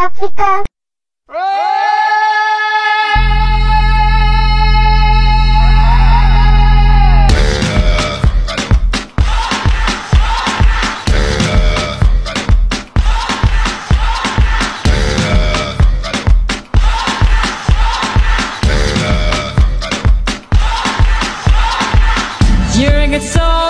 Africa. You're a good soldier,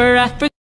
For Africa.